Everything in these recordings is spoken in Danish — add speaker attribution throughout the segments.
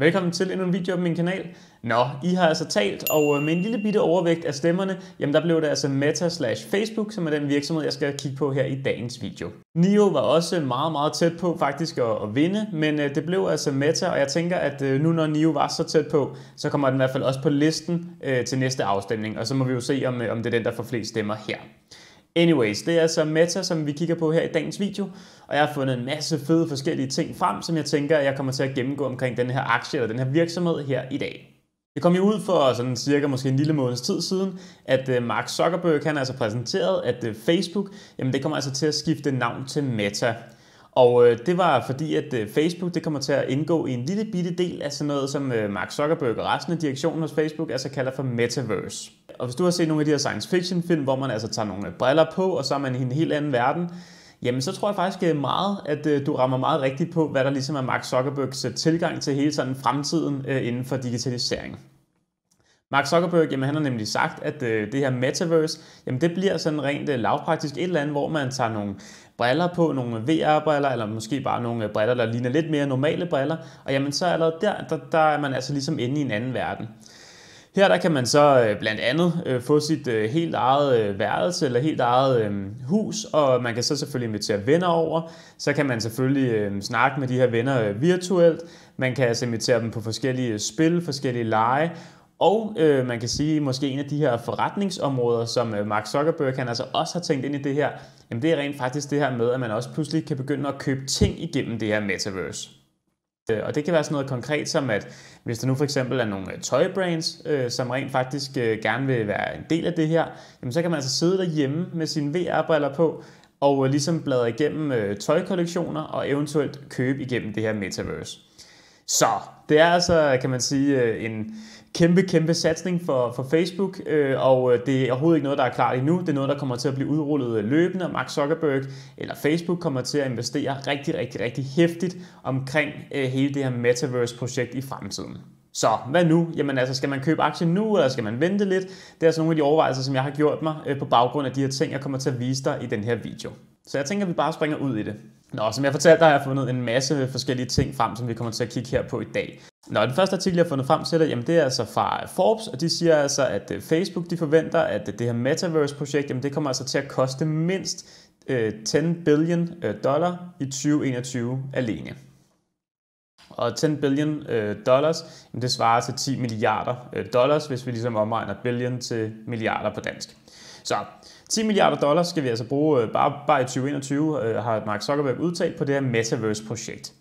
Speaker 1: Velkommen til endnu en video på min kanal. Nå, I har altså talt, og øh, med en lille bitte overvægt af stemmerne, jamen der blev det altså Meta slash Facebook, som er den virksomhed, jeg skal kigge på her i dagens video. NIO var også meget, meget tæt på faktisk at, at vinde, men øh, det blev altså Meta, og jeg tænker, at øh, nu når NIO var så tæt på, så kommer den i hvert fald også på listen øh, til næste afstemning, og så må vi jo se, om, om det er den, der får flest stemmer her. Anyways, det er altså Meta, som vi kigger på her i dagens video, og jeg har fundet en masse fede forskellige ting frem, som jeg tænker, at jeg kommer til at gennemgå omkring den her aktie eller den her virksomhed her i dag. Det kom jo ud for sådan cirka måske en lille måneds tid siden, at øh, Mark Zuckerberg han altså præsenteret, at øh, Facebook, jamen det kommer altså til at skifte navn til Meta. Og øh, det var fordi, at øh, Facebook det kommer til at indgå i en lille bitte del af sådan noget, som øh, Mark Zuckerberg og resten af direktionen hos Facebook altså kalder for Metaverse. Og hvis du har set nogle af de her science fiction film, hvor man altså tager nogle øh, briller på, og så er man i en helt anden verden, jamen så tror jeg faktisk øh, meget, at øh, du rammer meget rigtigt på, hvad der ligesom er Mark Zuckerbergs øh, tilgang til hele sådan fremtiden inden for digitalisering. Mark Zuckerberg, jamen han har nemlig sagt, at det her metaverse, jamen det bliver sådan rent lavpraktisk et eller andet, hvor man tager nogle briller på, nogle VR-briller, eller måske bare nogle øh, briller, der ligner lidt mere normale briller, og jamen så allerede der, der, der er man altså ligesom inde i en anden verden. Her der kan man så øh, blandt andet øh, få sit øh, helt eget øh, værelse eller helt eget øh, hus, og man kan så selvfølgelig invitere venner over. Så kan man selvfølgelig snakke med de her venner virtuelt. Man kan altså invitere dem på forskellige spil, forskellige lege, og øh, man kan sige, måske en af de her forretningsområder, som øh, Mark Zuckerberg han altså også har tænkt ind i det her, jamen det er rent faktisk det her med, at man også pludselig kan begynde at købe ting igennem det her metaverse. Øh, og det kan være sådan noget konkret som, at hvis der nu for eksempel er nogle øh, tøjbrands, øh, som rent faktisk øh, gerne vil være en del af det her, jamen så kan man altså sidde derhjemme med sine VR-briller på, og øh, ligesom bladre igennem øh, tøjkollektioner og eventuelt købe igennem det her metaverse. Så det er altså, kan man sige, øh, en kæmpe, kæmpe satsning for, for Facebook, øh, og øh, det er overhovedet ikke noget, der er klart endnu. Det er noget, der kommer til at blive udrullet øh, løbende, og Mark Zuckerberg eller Facebook kommer til at investere rigtig, rigtig, rigtig hæftigt omkring øh, hele det her Metaverse-projekt i fremtiden. Så hvad nu? Jamen altså, skal man købe aktien nu, eller skal man vente lidt? Det er altså nogle af de overvejelser, som jeg har gjort mig på baggrund af de her ting, jeg kommer til at vise dig i den her video. Så jeg tænker, at vi bare springer ud i det. Nå, som jeg fortalte dig, har jeg fundet en masse forskellige ting frem, som vi kommer til at kigge her på i dag. Nå, den første artikel, jeg har fundet frem til dig, jamen det er altså fra Forbes, og de siger altså, at øh, Facebook de forventer, at øh, det her Metaverse-projekt, jamen det kommer altså til at koste mindst øh, 10 billion dollar i 2021 alene. Og 10 billion dollars, jamen det svarer til 10 milliarder dollars, hvis vi ligesom omregner billion til milliarder på dansk. Så 10 milliarder dollars skal vi altså bruge øh, bare, bare i 2021, øh, har Mark Zuckerberg udtalt på det her Metaverse-projekt.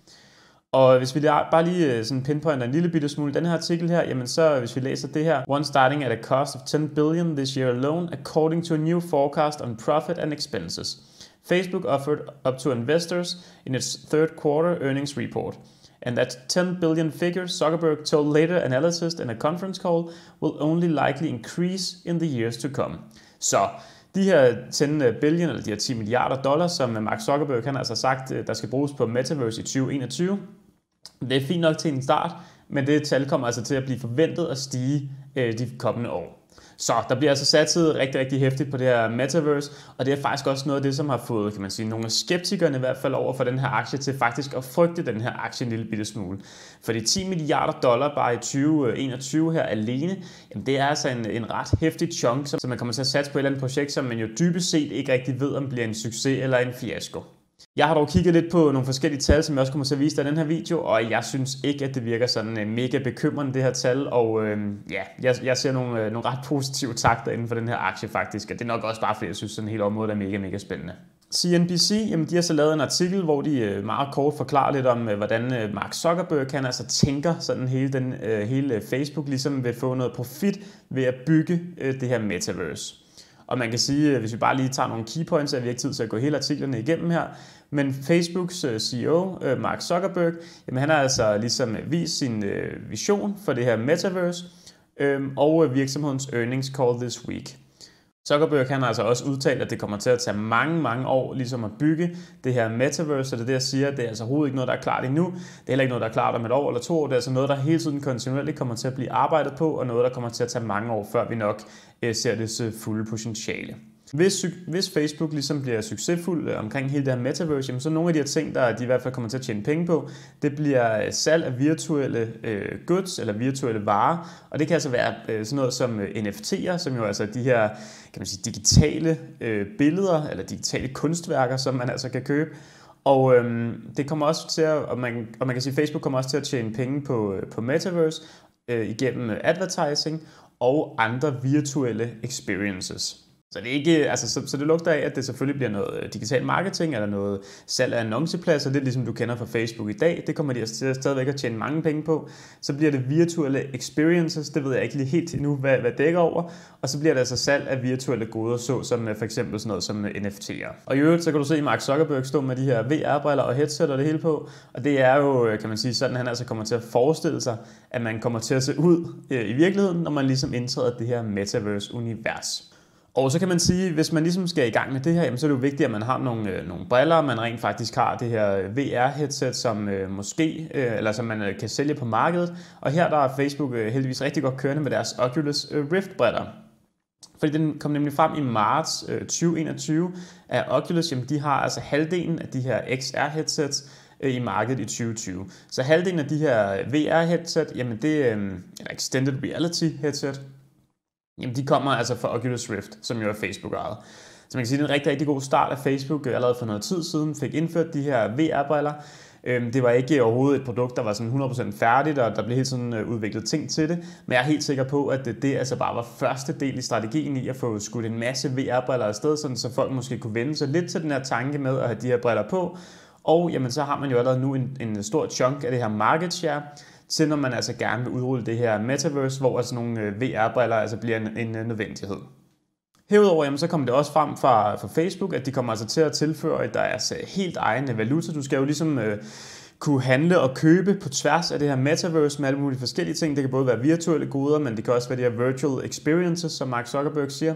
Speaker 1: Og hvis vi bare lige øh, sådan pinpointer en lille bitte smule den her artikel her, jamen så hvis vi læser det her, one starting at a cost of 10 billion this year alone, according to a new forecast on profit and expenses. Facebook offered up to investors in its third quarter earnings report. And that 10 billion figure, Zuckerberg told later analysts in a conference call, will only likely increase in the years to come. Så de her 10 billion, eller de her 10 milliarder dollars, som øh, Mark Zuckerberg han har altså sagt, øh, der skal bruges på Metaverse i 2021, det er fint nok til en start, men det tal kommer altså til at blive forventet at stige øh, de kommende år. Så der bliver altså satset rigtig, rigtig hæftigt på det her metaverse, og det er faktisk også noget af det, som har fået, kan man sige, nogle af skeptikerne i hvert fald over for den her aktie til faktisk at frygte den her aktie en lille bitte smule. For de 10 milliarder dollar bare i 2021 øh, her alene, jamen det er altså en, en ret hæftig chunk, som man kommer til at satse på et eller andet projekt, som man jo dybest set ikke rigtig ved, om bliver en succes eller en fiasko. Jeg har dog kigget lidt på nogle forskellige tal, som jeg også kommer til at vise dig i den her video, og jeg synes ikke, at det virker sådan øh, mega bekymrende, det her tal, og øh, ja, jeg, jeg ser nogle, øh, nogle ret positive takter inden for den her aktie faktisk, og det er nok også bare, fordi jeg synes, at sådan hele området er mega, mega spændende. CNBC, jamen de har så lavet en artikel, hvor de øh, meget kort forklarer lidt om, øh, hvordan Mark Zuckerberg kan altså tænker sådan hele, den, hele Facebook ligesom vil få noget profit ved at bygge det her metaverse. Og man kan sige, hvis vi bare lige tager nogle key points, er vi ikke tid til at gå hele artiklerne igennem her, men Facebooks øh, CEO, øh, Mark Zuckerberg, jamen han har altså ligesom øh, vist sin vision for det her metaverse øhm, og virksomhedens earnings call this week. Zuckerberg han har altså også udtalt, at det kommer til at tage mange, mange år ligesom at bygge det her metaverse, og det er det, jeg siger, det er altså overhovedet ikke noget, der er klart endnu. Det er heller ikke noget, der er klart om et år eller to år. Det er altså noget, der hele tiden kontinuerligt kommer til at blive arbejdet på, og noget, der kommer til at tage mange år, før vi nok øh, ser det øh, fulde potentiale. Hvis, hvis Facebook ligesom bliver succesfuld øh, omkring hele det her metaverse, jamen, så nogle af de her ting, der de i hvert fald kommer til at tjene penge på, det bliver øh, salg af virtuelle øh, goods eller virtuelle varer, og det kan altså være øh, sådan noget som øh, NFT'er, som jo altså de her kan man sige, digitale øh, billeder eller digitale kunstværker, som man altså kan købe, og øhm, det kommer også til at, og man, og man kan sige, at Facebook kommer også til at tjene penge på, øh, på Metaverse øh, igennem advertising og andre virtuelle experiences. Så det, er ikke, altså, så, så det lugter af, at det selvfølgelig bliver noget øh, digital marketing eller noget salg af annoncepladser, lidt ligesom du kender fra Facebook i dag. Det kommer de til stadigvæk at tjene mange penge på. Så bliver det virtuelle experiences, det ved jeg ikke lige helt endnu, hvad, hvad dækker over. Og så bliver det altså salg af virtuelle goder, så som øh, for eksempel sådan noget som øh, NFT'er. Og i øvrigt, så kan du se Mark Zuckerberg stå med de her VR-briller og headset og det hele på. Og det er jo, kan man sige, sådan han altså kommer til at forestille sig, at man kommer til at se ud i virkeligheden, når man ligesom indtræder det her metaverse-univers. Og så kan man sige, hvis man ligesom skal i gang med det her, jamen, så er det jo vigtigt, at man har nogle, øh, nogle briller, man rent faktisk har det her øh, VR-headset, som øh, måske, øh, eller som man øh, kan sælge på markedet. Og her der er Facebook øh, heldigvis rigtig godt kørende med deres Oculus øh, Rift-briller. Fordi den kom nemlig frem i marts øh, 2021, at Oculus, jamen, de har altså halvdelen af de her XR-headsets, øh, i markedet i 2020. Så halvdelen af de her VR-headset, jamen det er øh, Extended Reality headset, Jamen, de kommer altså fra Oculus Rift, som jo er Facebook ejet. Så man kan sige, det er en rigtig, rigtig god start af Facebook øh, allerede for noget tid siden, fik indført de her VR-briller. Øhm, det var ikke overhovedet et produkt, der var sådan 100% færdigt, og der blev helt sådan øh, udviklet ting til det. Men jeg er helt sikker på, at det, det altså bare var første del i strategien i at få skudt en masse VR-briller afsted, sådan så folk måske kunne vende sig lidt til den her tanke med at have de her briller på. Og jamen, så har man jo allerede nu en, en stor chunk af det her market share, til når man altså gerne vil udrulle det her metaverse, hvor altså nogle øh, VR-briller altså bliver en, en øh, nødvendighed. Herudover jamen, så kommer det også frem fra, fra Facebook, at de kommer altså til at tilføre deres altså helt egne valuta. Du skal jo ligesom øh, kunne handle og købe på tværs af det her metaverse med alle mulige forskellige ting. Det kan både være virtuelle goder, men det kan også være de her virtual experiences, som Mark Zuckerberg siger.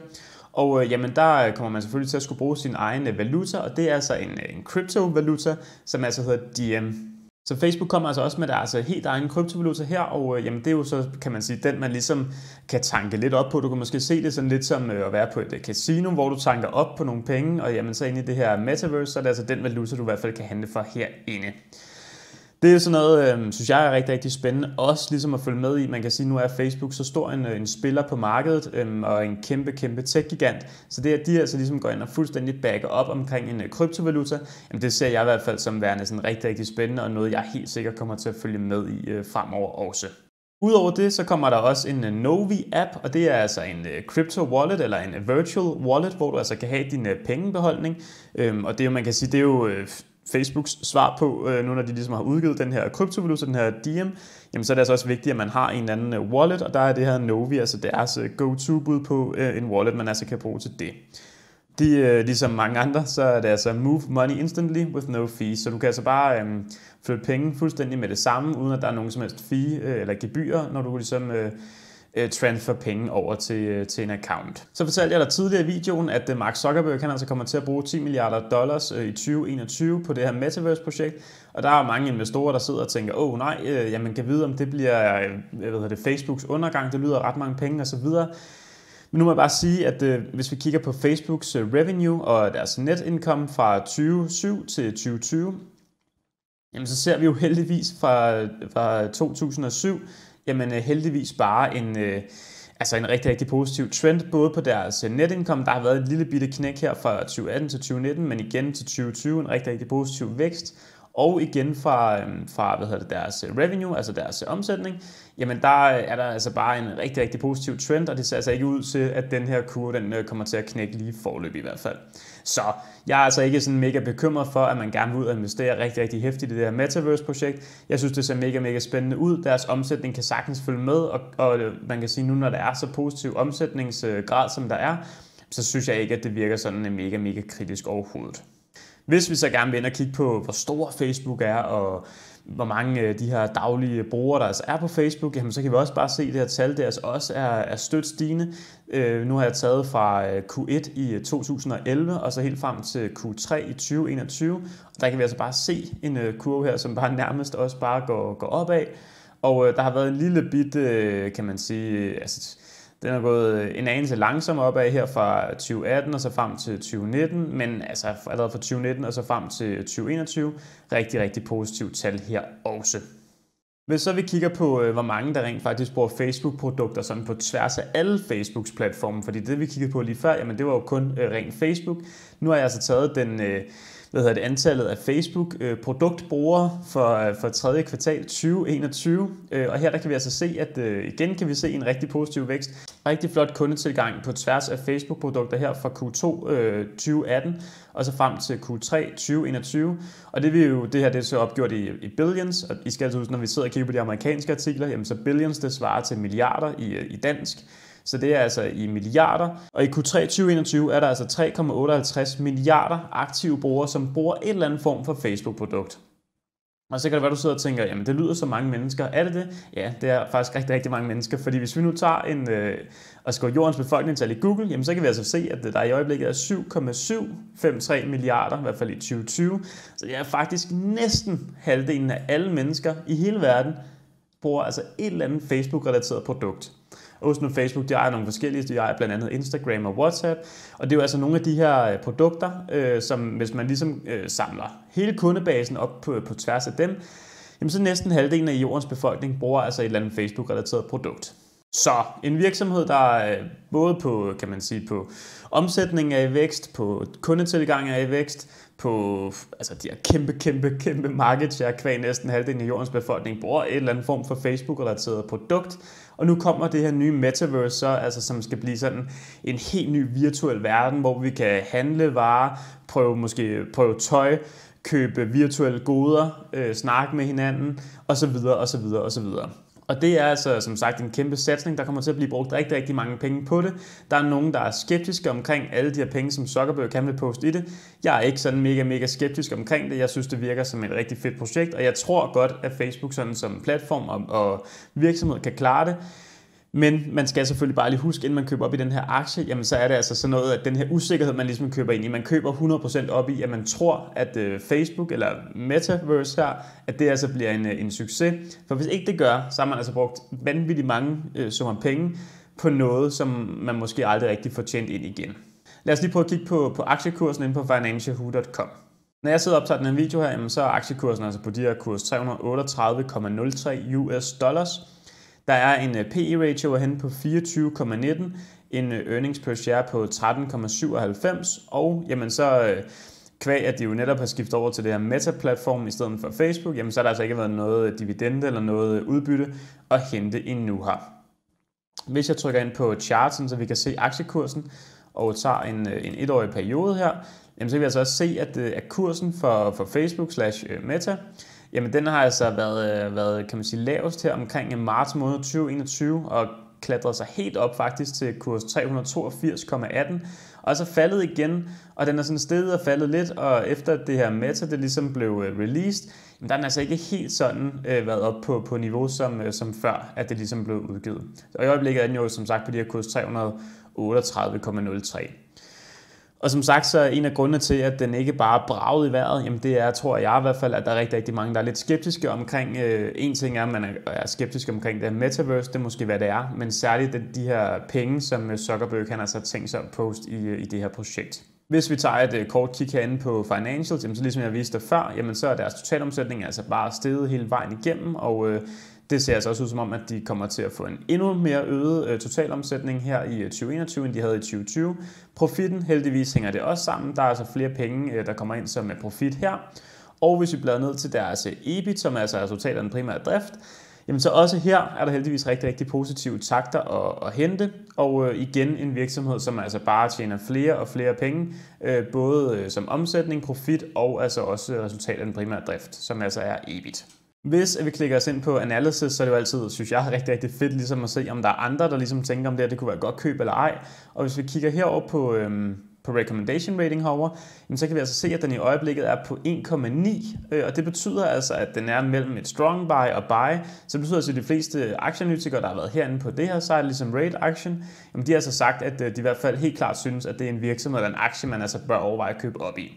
Speaker 1: Og øh, jamen, der øh, kommer man selvfølgelig til at skulle bruge sin egen valuta, og det er altså en, en kryptovaluta, som altså hedder DM. Så Facebook kommer altså også med deres altså, helt egen kryptovaluta her, og øh, jamen, det er jo så, kan man sige, den man ligesom kan tanke lidt op på. Du kan måske se det sådan lidt som øh, at være på et øh, casino, hvor du tanker op på nogle penge, og jamen, så ind i det her metaverse, så er det altså den valuta, du i hvert fald kan handle for herinde. Det er sådan noget, øh, synes jeg er rigtig, rigtig spændende. Også ligesom at følge med i. Man kan sige, at nu er Facebook så stor en, øh, en spiller på markedet, øh, og en kæmpe, kæmpe tech-gigant. Så det, at de altså ligesom går ind og fuldstændig backer op omkring en øh, kryptovaluta, jamen det ser jeg i hvert fald som værende sådan rigtig, rigtig spændende, og noget, jeg helt sikkert kommer til at følge med i øh, fremover også. Udover det, så kommer der også en øh, Novi-app, og det er altså en øh, crypto wallet eller en virtual wallet, hvor du altså kan have din pengebeholdning. Øhm, og det man kan sige, det er jo Facebooks svar på, øh, nu når de ligesom har udgivet den her kryptovaluta, den her Diem, jamen så er det altså også vigtigt, at man har en eller anden øh, wallet, og der er det her Novi, altså deres øh, go-to-bud på øh, en wallet, man altså kan bruge til det. De, ligesom mange andre, så er det altså move money instantly with no fee, så du kan altså bare øh, flytte penge fuldstændig med det samme, uden at der er nogen som helst fee øh, eller gebyr, når du ligesom øh, øh, transfer penge over til, øh, til en account. Så fortalte jeg dig tidligere i videoen, at øh, Mark Zuckerberg kan altså kommer til at bruge 10 milliarder dollars øh, i 2021 på det her Metaverse-projekt, og der er mange investorer, der sidder og tænker, åh oh, nej, øh, jamen kan vide, om det bliver øh, hvad hedder det, Facebooks undergang, det lyder ret mange penge osv., men nu må jeg bare sige, at øh, hvis vi kigger på Facebooks øh, revenue og deres net income fra 2007 til 2020, jamen så ser vi jo heldigvis fra, øh, fra 2007, jamen øh, heldigvis bare en, øh, altså en rigtig, rigtig positiv trend, både på deres øh, netindkom, der har været et lille bitte knæk her fra 2018 til 2019, men igen til 2020 en rigtig, rigtig positiv vækst, og igen fra, øhm, fra hvad hedder det, deres øh, revenue, altså deres øh, omsætning, jamen der øh, er der altså bare en rigtig, rigtig positiv trend, og det ser altså ikke ud til, at den her kurve den kommer til at knække lige forløb i hvert fald. Så jeg er altså ikke sådan mega bekymret for, at man gerne vil ud og investere rigtig, rigtig hæftigt i det her Metaverse-projekt. Jeg synes, det ser mega, mega spændende ud. Deres omsætning kan sagtens følge med, og, og man kan sige nu, når der er så positiv omsætningsgrad, som der er, så synes jeg ikke, at det virker sådan mega, mega kritisk overhovedet. Hvis vi så gerne vil ind og kigge på, hvor stor Facebook er, og hvor mange af de her daglige brugere, der altså er på Facebook, jamen så kan vi også bare se, at det her tal der altså også er, er stødt stigende. Øh, nu har jeg taget fra øh, Q1 i øh, 2011 og så helt frem til Q3 i 2021. Og der kan vi altså bare se en øh, kurve her, som bare nærmest også bare går, går opad. Og øh, der har været en lille bit, øh, kan man sige, altså den er gået øh, en anelse langsomt opad her fra 2018 og så frem til 2019, men altså allerede fra 2019 og så frem til 2021, rigtig, rigtig positivt tal her også. Hvis så vi kigger på, øh, hvor mange der rent faktisk bruger Facebook-produkter sådan på tværs af alle Facebooks platforme, fordi det vi kiggede på lige før, jamen det var jo kun øh, rent Facebook. Nu har jeg altså taget den, øh, hvad hedder det, antallet af Facebook-produktbrugere øh, for, øh, for tredje kvartal 2021. Øh, og her der kan vi altså se, at igen kan vi se en rigtig positiv vækst. Rigtig flot kundetilgang på tværs af Facebook-produkter her fra Q2 2018 og så frem til Q3 2021. Og det, vi jo, det her det er så opgjort i, i billions, og I skal altså huske, når vi sidder og kigger på de amerikanske artikler, jamen så billions det svarer til milliarder i, i dansk. Så det er altså i milliarder. Og i Q3 2021 er der altså 3,58 milliarder aktive brugere, som bruger et eller andet form for Facebook-produkt. Og så kan det være, du sidder og tænker, jamen det lyder så mange mennesker. Er det det? Ja, det er faktisk rigtig, rigtig mange mennesker. Fordi hvis vi nu tager en, øh, og skriver jordens befolkningstal i Google, jamen så kan vi altså se, at der i øjeblikket er 7,753 milliarder, i hvert fald i 2020. Så det er faktisk næsten halvdelen af alle mennesker i hele verden, bruger altså et eller andet Facebook-relateret produkt. Og Facebook, de ejer nogle forskellige, de ejer blandt andet Instagram og WhatsApp, og det er jo altså nogle af de her øh, produkter, øh, som hvis man ligesom øh, samler hele kundebasen op på, på tværs af dem, jamen så næsten halvdelen af jordens befolkning bruger altså et eller andet Facebook-relateret produkt. Så en virksomhed, der både på, kan man sige, på omsætning er i vækst, på kundetilgang er i vækst, på altså de her kæmpe, kæmpe, kæmpe market share, kvæg næsten halvdelen af jordens befolkning bruger et eller andet form for Facebook-relateret produkt. Og nu kommer det her nye metaverse, så, altså, som skal blive sådan en helt ny virtuel verden, hvor vi kan handle varer, prøve måske prøve tøj, købe virtuelle goder, øh, snakke med hinanden, osv., osv., osv. Og det er altså som sagt en kæmpe satsning, der kommer til at blive brugt rigtig, rigtig mange penge på det. Der er nogen, der er skeptiske omkring alle de her penge, som Zuckerberg kan vil poste i det. Jeg er ikke sådan mega, mega skeptisk omkring det. Jeg synes, det virker som et rigtig fedt projekt, og jeg tror godt, at Facebook sådan som platform og, og virksomhed kan klare det. Men man skal selvfølgelig bare lige huske, inden man køber op i den her aktie, jamen så er det altså sådan noget, at den her usikkerhed, man ligesom køber ind i, man køber 100% op i, at man tror, at øh, Facebook eller Metaverse her, at det altså bliver en, øh, en succes. For hvis ikke det gør, så har man altså brugt vanvittigt mange øh, summer penge på noget, som man måske aldrig rigtig får tjent ind igen. Lad os lige prøve at kigge på, på aktiekursen inde på financialwho.com. Når jeg sidder og optager den her video her, jamen, så er aktiekursen altså på de her kurs 338,03 US dollars. Der er en øh, PE-ratio hen på 24,19, en øh, earnings per share på 13,97, og jamen så øh, kvæg, at de jo netop har skiftet over til det her Meta-platform i stedet for Facebook, jamen så har der altså ikke været noget dividende eller noget udbytte at hente endnu her. Hvis jeg trykker ind på charten, så vi kan se aktiekursen, og tager en, en etårig periode her, jamen så kan vi altså også se, at, at kursen for, for Facebook slash Meta, Jamen den har altså været, øh, været kan man sige, lavest her omkring øh, marts måned 2021 og klatret sig helt op faktisk til kurs 382,18 og så faldet igen, og den er sådan steget og faldet lidt, og efter det her meta, det ligesom blev øh, released, jamen der er den altså ikke helt sådan øh, været op på, på niveau som, øh, som før, at det ligesom blev udgivet. Og i øjeblikket er den jo som sagt på de her kurs 338,03. Og som sagt, så er en af grundene til, at den ikke bare braget i vejret, jamen det er, tror jeg i hvert fald, at der er rigtig, rigtig mange, der er lidt skeptiske omkring, øh, en ting er, at man er skeptisk omkring det metaverse, det er måske, hvad det er, men særligt de her penge, som øh, Zuckerberg han altså tænkt sig at poste i, øh, i det her projekt. Hvis vi tager et øh, kort kig herinde på financials, jamen så ligesom jeg viste før, jamen så er deres totalomsætning altså bare steget hele vejen igennem, og øh, det ser altså også ud som om, at de kommer til at få en endnu mere øget øh, totalomsætning her i øh, 2021, end de havde i 2020. Profitten, heldigvis hænger det også sammen. Der er altså flere penge, øh, der kommer ind som profit her. Og hvis vi bladrer ned til deres EBIT, som altså er altså resultatet af den primære drift, jamen så også her er der heldigvis rigtig, rigtig positive takter at, at hente. Og øh, igen en virksomhed, som altså bare tjener flere og flere penge, øh, både øh, som omsætning, profit og altså også resultat af den primære drift, som altså er EBIT. Hvis vi klikker os ind på analysis, så er det jo altid, synes jeg, rigtig, rigtig fedt ligesom at se, om der er andre, der ligesom tænker, om det her det kunne være godt køb eller ej. Og hvis vi kigger herover på, øhm, på recommendation rating herover, så kan vi altså se, at den i øjeblikket er på 1,9, øh, og det betyder altså, at den er mellem et strong buy og buy. Så det betyder altså, at de fleste aktieanalytikere, der har været herinde på det her site, ligesom Rate Action, jamen de har altså sagt, at øh, de i hvert fald helt klart synes, at det er en virksomhed eller en aktie, man altså bør overveje at købe op i.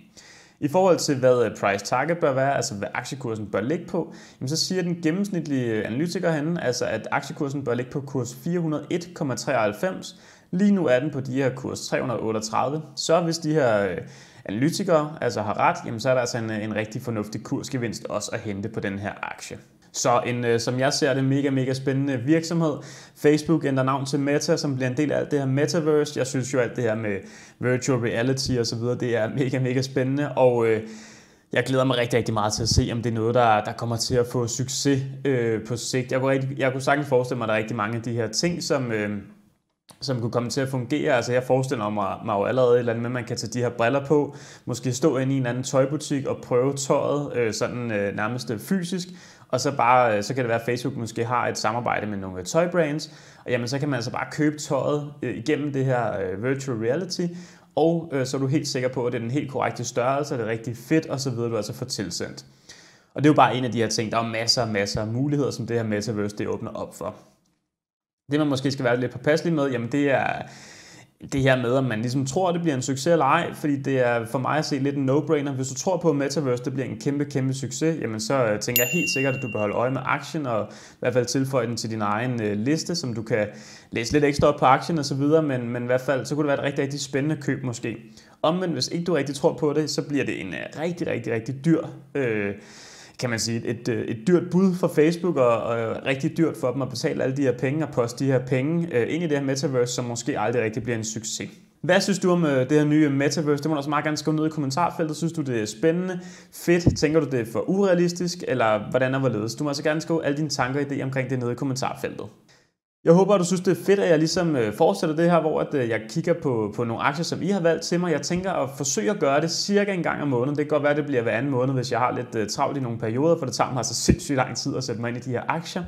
Speaker 1: I forhold til, hvad øh, price target bør være, altså hvad aktiekursen bør ligge på, jamen så siger den gennemsnitlige øh, analytiker henne, altså at aktiekursen bør ligge på kurs 401,93. Lige nu er den på de her kurs 338. Så hvis de her øh, analytikere altså har ret, jamen så er der altså en, en rigtig fornuftig kursgevinst også at hente på den her aktie. Så en, øh, som jeg ser det, mega, mega spændende virksomhed. Facebook ændrer navn til Meta, som bliver en del af alt det her metaverse. Jeg synes jo, alt det her med virtual reality og så videre, det er mega, mega spændende. Og øh, jeg glæder mig rigtig, rigtig meget til at se, om det er noget, der, der kommer til at få succes øh, på sigt. Jeg kunne, rigtig, jeg kunne sagtens forestille mig, at der er rigtig mange af de her ting, som... Øh, som kunne komme til at fungere. Altså jeg forestiller mig, mig jo allerede et eller andet med, at man kan tage de her briller på, måske stå inde i en anden tøjbutik og prøve tøjet øh, sådan øh, nærmest fysisk, og så, bare, øh, så kan det være, at Facebook måske har et samarbejde med nogle tøjbrands, og jamen, så kan man altså bare købe tøjet øh, igennem det her øh, virtual reality, og øh, så er du helt sikker på, at det er den helt korrekte størrelse, og det er rigtig fedt, og så videre, du altså får tilsendt. Og det er jo bare en af de her ting. Der er masser og masser af muligheder, som det her metaverse det åbner op for. Det man måske skal være lidt påpasselig med, jamen det er det her med, om man ligesom tror, at det bliver en succes eller ej, fordi det er for mig at se lidt en no-brainer. Hvis du tror på, at Metaverse det bliver en kæmpe, kæmpe succes, jamen så øh, tænker jeg helt sikkert, at du bør holde øje med aktien, og i hvert fald tilføje den til din egen øh, liste, som du kan læse lidt ekstra op på aktien osv., men, men i hvert fald, så kunne det være et rigtig, rigtig spændende køb måske. Omvendt, hvis ikke du rigtig tror på det, så bliver det en øh, rigtig, rigtig, rigtig dyr øh, kan man sige, et, øh, et dyrt bud for Facebook, og, og rigtig dyrt for dem at betale alle de her penge og poste de her penge øh, ind i det her metaverse, som måske aldrig rigtig bliver en succes. Hvad synes du om øh, det her nye metaverse? Det må du også meget gerne skrive ned i kommentarfeltet. Synes du, det er spændende? Fedt? Tænker du, det er for urealistisk? Eller hvordan er hvorledes? Du må altså gerne skrive alle dine tanker og idéer omkring det nede i kommentarfeltet. Jeg håber, at du synes, det er fedt, at jeg ligesom øh, fortsætter det her, hvor at, øh, jeg kigger på, på nogle aktier, som I har valgt til mig. Jeg tænker at forsøge at gøre det cirka en gang om måneden. Det kan godt være, at det bliver hver anden måned, hvis jeg har lidt øh, travlt i nogle perioder, for det tager mig altså sindssygt lang tid at sætte mig ind i de her aktier.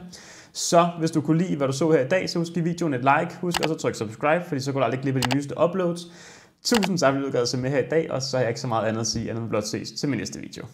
Speaker 1: Så hvis du kunne lide, hvad du så her i dag, så husk i videoen et like. Husk også at trykke subscribe, fordi så kan du aldrig glippe de nyeste uploads. Tusind tak, fordi du gad se med her i dag, og så har jeg ikke så meget andet at sige, end at vi blot ses til min næste video.